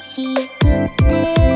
しくて